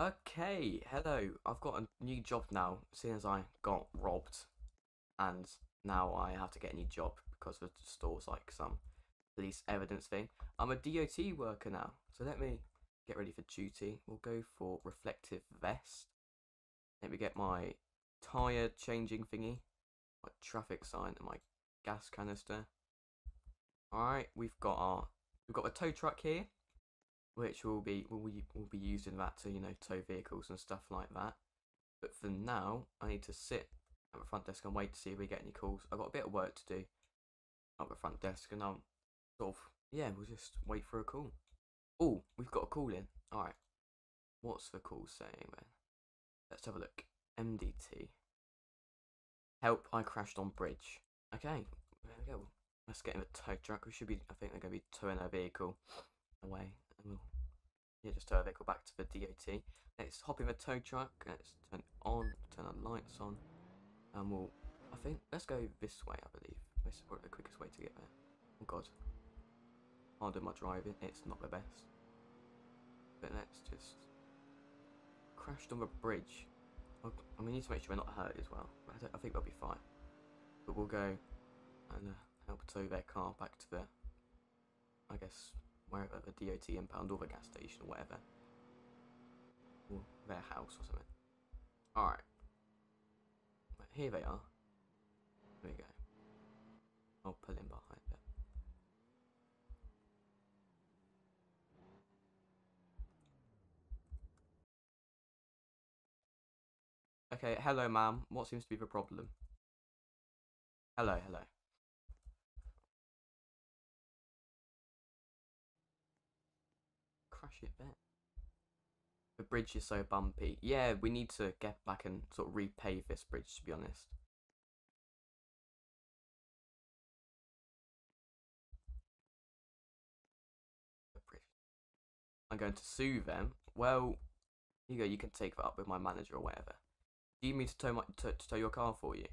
Okay, hello. I've got a new job now, seeing as I got robbed, and now I have to get a new job because the store's like some police evidence thing. I'm a DOT worker now, so let me get ready for duty. We'll go for reflective vest. Let me get my tire changing thingy, my traffic sign, and my gas canister. All right, we've got our we've got a tow truck here which will be will will be used in that to you know tow vehicles and stuff like that. But for now, I need to sit at the front desk and wait to see if we get any calls. I've got a bit of work to do at the front desk, and I'm sort of yeah, we'll just wait for a call. Oh, we've got a call in. All right, what's the call saying then? Let's have a look. MDT. Help! I crashed on bridge. Okay, there we go. Let's get in the tow truck. We should be. I think they're going to be towing our vehicle away and we'll yeah, just tow a vehicle back to the DOT. Let's hop in the tow truck, let's turn it on, turn the lights on, and we'll, I think, let's go this way, I believe. This is probably the quickest way to get there. Oh god. Can't do my driving, it's not the best. But let's just, crashed on the bridge. I mean, we need to make sure we're not hurt as well. I, I think they'll be fine. But we'll go and uh, help tow their car back to the, I guess, wherever the DOT impound or the gas station or whatever. Or their house or something. Alright. Here they are. There we go. I'll pull in behind it. Okay, hello ma'am. What seems to be the problem? Hello, hello. Crash it back. The bridge is so bumpy. Yeah, we need to get back and sort of repave this bridge, to be honest. I'm going to sue them. Well, you go. You can take that up with my manager or whatever. Do you mean to tow my to, to tow your car for you?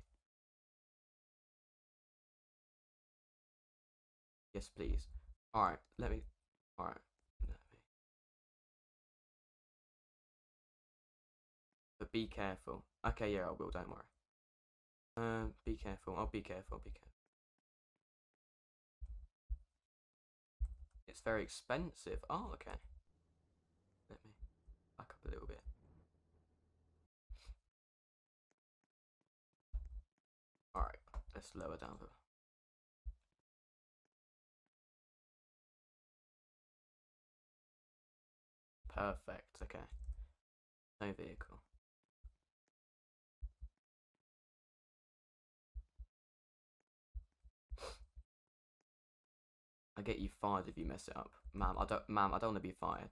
Yes, please. All right. Let me. All right. Be careful. Okay, yeah, I will, don't worry. Um, be careful. I'll be careful, I'll be careful. It's very expensive. Oh, okay. Let me back up a little bit. Alright, let's lower down the Perfect, okay. No vehicle. I get you fired if you mess it up, ma'am. I don't, ma'am. I don't want to be fired.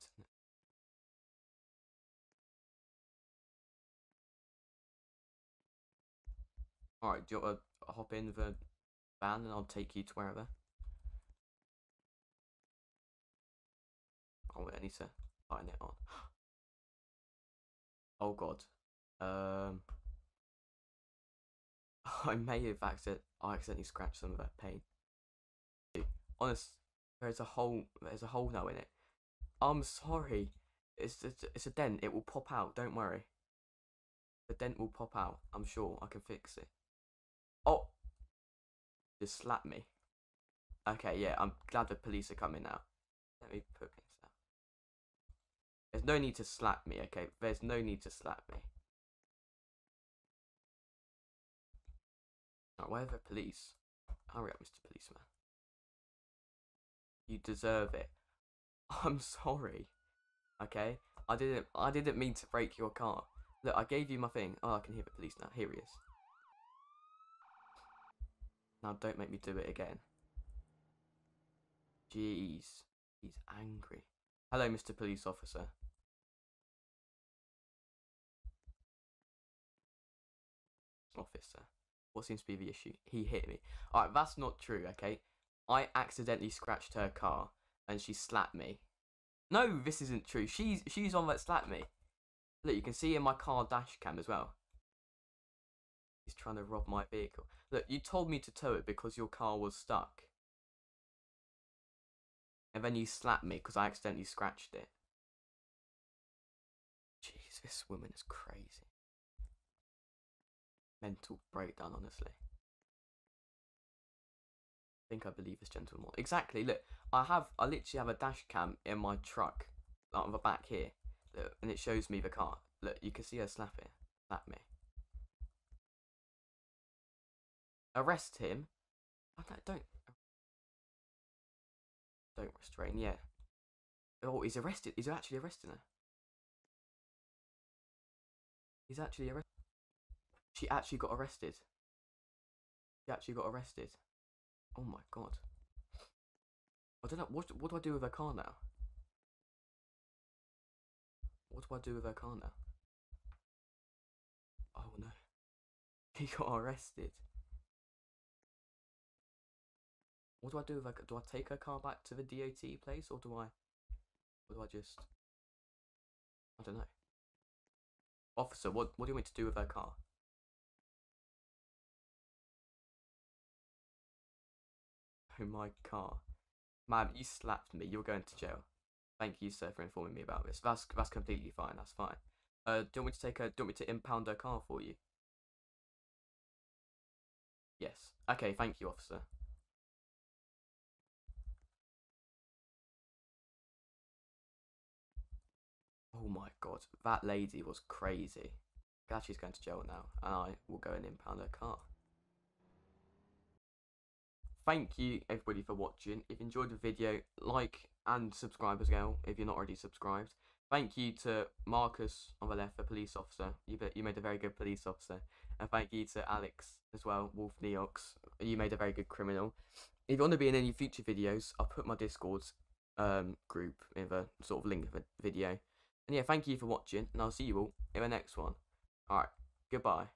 All right. Do you want to hop in the van and I'll take you to wherever? Oh, wait, I need to lighten it on. oh God. Um. I may have accident I accidentally scratched some of that paint. Honest, there's a hole. There's a hole now in it. I'm sorry. It's it's, it's a dent. It will pop out. Don't worry. The dent will pop out. I'm sure I can fix it. Oh, just slap me. Okay, yeah. I'm glad the police are coming now. Let me put this down. There's no need to slap me. Okay, there's no need to slap me. Right, where are the police? Hurry up, Mr. Policeman. You deserve it. I'm sorry. Okay? I didn't I didn't mean to break your car. Look, I gave you my thing. Oh, I can hear the police now. Here he is. Now don't make me do it again. Jeez. He's angry. Hello, Mr. Police Officer. Officer. What seems to be the issue? He hit me. Alright, that's not true, okay? I accidentally scratched her car and she slapped me. No, this isn't true. She's she's on that slapped me. Look, you can see in my car dash cam as well. He's trying to rob my vehicle. Look, you told me to tow it because your car was stuck. And then you slapped me because I accidentally scratched it. Jeez. this woman is crazy. Mental breakdown, honestly. Think I believe this gentleman more. Exactly. Look, I have, I literally have a dash cam in my truck, on the back here, look, and it shows me the car. Look, you can see her slapping, slap me. Arrest him. I don't, don't, don't restrain. Yeah. Oh, he's arrested. He's actually arresting her. He's actually arrested. She actually got arrested. She actually got arrested. Oh my god. I don't know. What, what do I do with her car now? What do I do with her car now? Oh no. He got arrested. What do I do with her? Do I take her car back to the DOT place or do I. Or do I just. I don't know. Officer, what, what do you want to do with her car? My car. Ma'am, you slapped me. You're going to jail. Thank you, sir, for informing me about this. That's that's completely fine. That's fine. Uh, do you want me to take a? Do you want me to impound her car for you? Yes. Okay. Thank you, officer. Oh my god, that lady was crazy. Glad she's going to jail now, and I will go and impound her car. Thank you everybody for watching. If you enjoyed the video, like and subscribe as well if you're not already subscribed. Thank you to Marcus on the left, the police officer. You you made a very good police officer. And thank you to Alex as well, Wolf Neox. You made a very good criminal. If you want to be in any future videos, I'll put my Discord um, group in the sort of link of the video. And yeah, thank you for watching, and I'll see you all in the next one. Alright, goodbye.